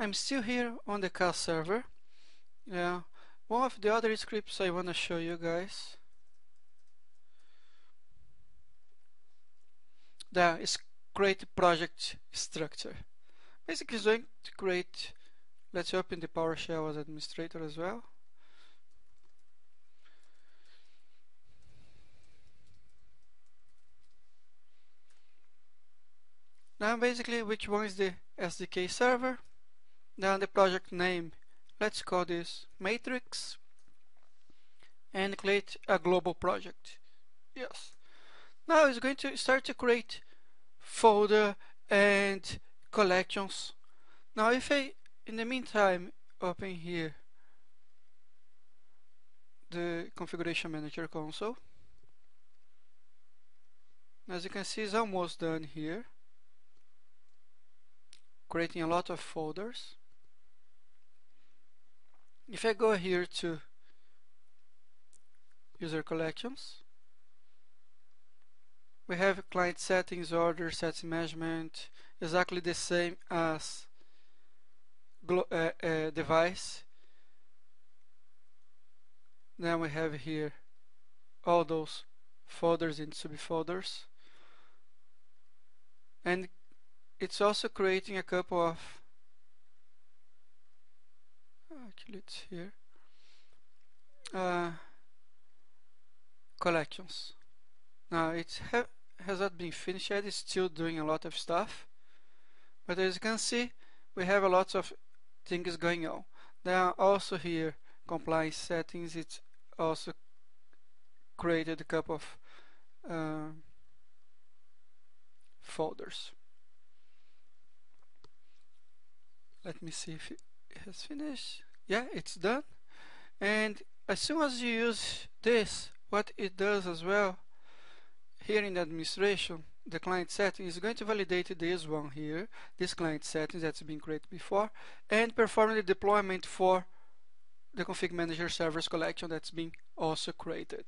I'm still here on the CAS server. Yeah, one of the other scripts I want to show you guys. That is create project structure. Basically, it's going to create. Let's open the PowerShell as administrator as well. Now basically which one is the SDK server. Now the project name, let's call this matrix and create a global project. Yes. Now it's going to start to create folder and collections. Now if I in the meantime open here the configuration manager console as you can see it's almost done here creating a lot of folders. If I go here to user collections, we have client settings, order, settings management, exactly the same as uh, uh, device. Then we have here all those folders and subfolders. And it's also creating a couple of it's here uh, collections. Now it ha has not been finished yet. It's still doing a lot of stuff. But as you can see we have a lot of things going on. There are also here compliance settings. It's also created a couple of uh, folders. Let me see if it has finished yeah it's done. And as soon as you use this what it does as well here in the administration the client setting is going to validate this one here this client settings that's been created before and perform the deployment for the config manager servers collection that's been also created